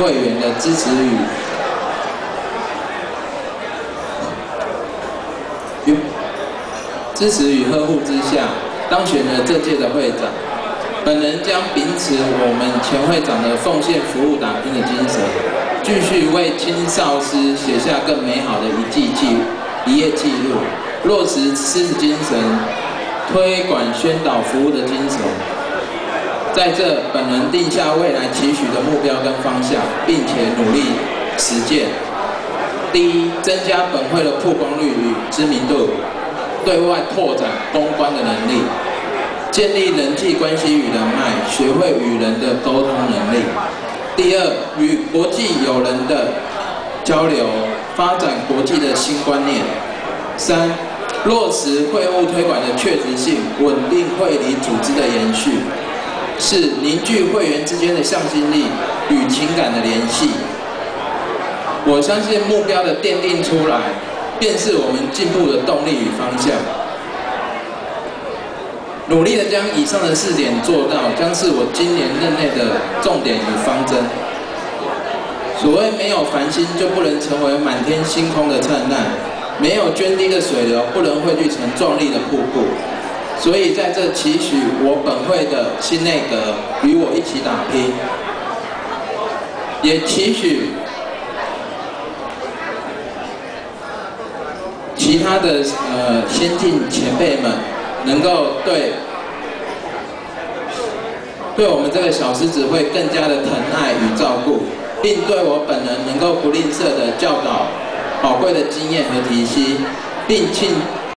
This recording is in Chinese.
会员的支持与支持与呵护之下，当选了这届的会长。本人将秉持我们前会长的奉献、服务、打拼的精神，继续为青少师写下更美好的一记记一页记录，落实狮子精神，推广宣导服务的精神。在这，本人定下未来期许的目标跟方向，并且努力实践。第一，增加本会的曝光率与知名度，对外拓展公关的能力。建立人际关系与人脉，学会与人的沟通能力。第二，与国际友人的交流，发展国际的新观念。三，落实会务推广的确实性，稳定会理组织的延续。是，凝聚会员之间的向心力与情感的联系。我相信目标的奠定出来，便是我们进步的动力与方向。努力的将以上的四点做到，将是我今年任内的重点与方针。所谓没有繁星，就不能成为满天星空的灿烂；没有涓滴的水流，不能汇聚成壮丽的瀑布。所以在这期许我本会的新内阁与我一起打拼，也期许其他的呃先进前辈们。能够对对我们这个小狮子会更加的疼爱与照顾，并对我本人能够不吝啬的教导宝贵的经验和提携，并尽